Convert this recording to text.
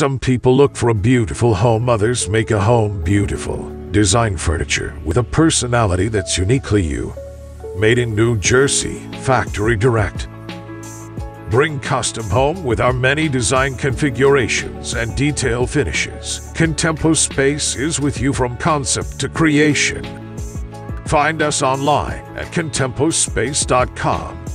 Some people look for a beautiful home, others make a home beautiful. Design furniture with a personality that's uniquely you. Made in New Jersey, factory direct. Bring custom home with our many design configurations and detail finishes. Contempo Space is with you from concept to creation. Find us online at contempospace.com